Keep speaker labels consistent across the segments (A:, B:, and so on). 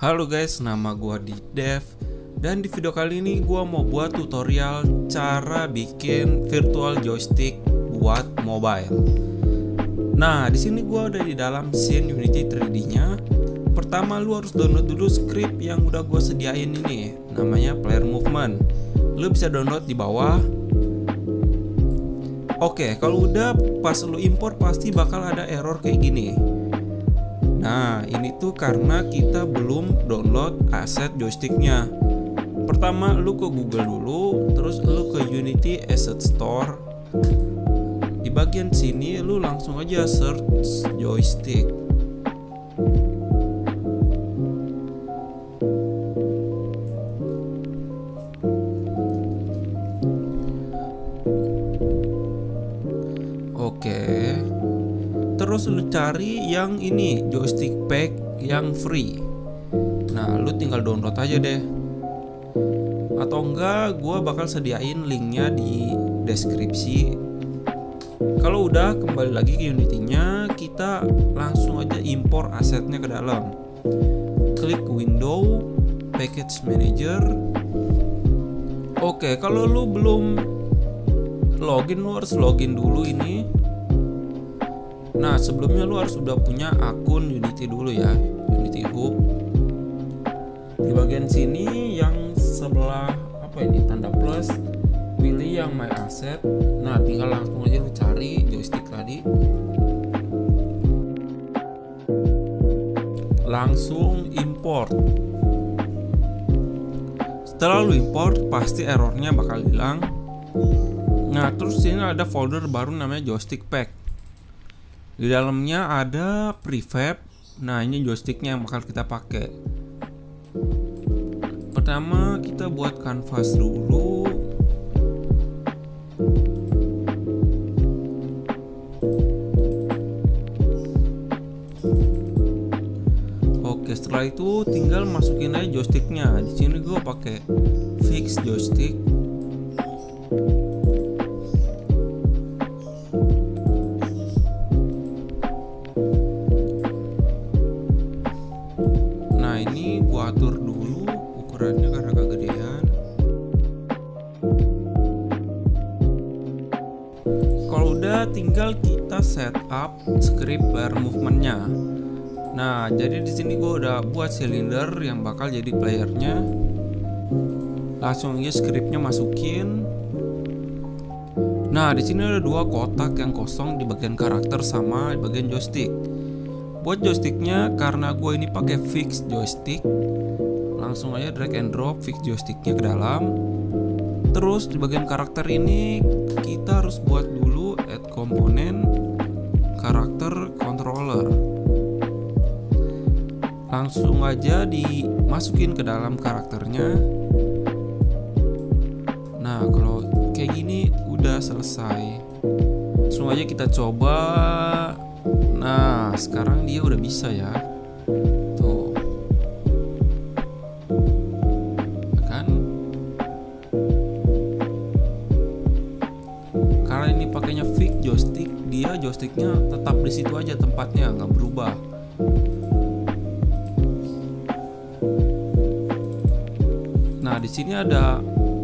A: Halo guys, nama gua Dev dan di video kali ini gua mau buat tutorial cara bikin virtual joystick buat mobile. Nah, di sini gua udah di dalam scene Unity 3D-nya. Pertama lu harus download dulu script yang udah gua sediain ini, namanya Player Movement. Lu bisa download di bawah. Oke, kalau udah pas lu import pasti bakal ada error kayak gini Nah, ini tuh karena kita belum download aset joysticknya. Pertama, lu ke Google dulu, terus lu ke Unity Asset Store. Di bagian sini, lu langsung aja search joystick. Oke terus lu cari yang ini joystick pack yang free. Nah lu tinggal download aja deh. Atau enggak gue bakal sediain linknya di deskripsi. Kalau udah kembali lagi ke unity-nya kita langsung aja impor asetnya ke dalam. Klik window package manager. Oke kalau lu belum login lu harus login dulu ini Nah sebelumnya lu harus sudah punya akun Unity dulu ya Unity Hub. Di bagian sini yang sebelah apa ini tanda plus Pilih yang my asset. Nah tinggal langsung aja lu cari joystick tadi. Langsung import. Setelah lu import pasti errornya bakal hilang. Nah terus sini ada folder baru namanya joystick pack di dalamnya ada prefab nah ini joysticknya yang bakal kita pakai pertama kita buat canvas dulu Oke, setelah itu tinggal masukin aja joysticknya. Di sini gue pakai fix joystick. Atur dulu ukurannya karena kegedean. Kalau udah tinggal kita setup script player movementnya. Nah jadi di sini gue udah buat silinder yang bakal jadi playernya. Langsung aja scriptnya masukin. Nah di sini ada dua kotak yang kosong di bagian karakter sama di bagian joystick buat joysticknya karena gue ini pakai fix joystick langsung aja drag and drop fix joysticknya ke dalam. Terus di bagian karakter ini kita harus buat dulu add komponen karakter controller. Langsung aja dimasukin ke dalam karakternya. Nah kalau kayak gini udah selesai. Langsung aja kita coba Nah, sekarang dia udah bisa ya. Tuh. Kan? Karena ini pakainya fix joystick, dia joysticknya tetap di situ aja tempatnya, nggak berubah. Nah, di sini ada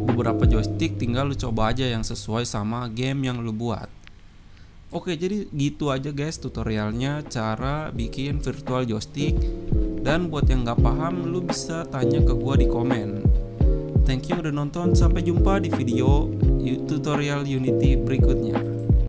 A: beberapa joystick, tinggal lu coba aja yang sesuai sama game yang lu buat. Oke jadi gitu aja guys tutorialnya cara bikin virtual joystick. Dan buat yang gak paham lu bisa tanya ke gua di komen. Thank you udah nonton sampai jumpa di video tutorial Unity berikutnya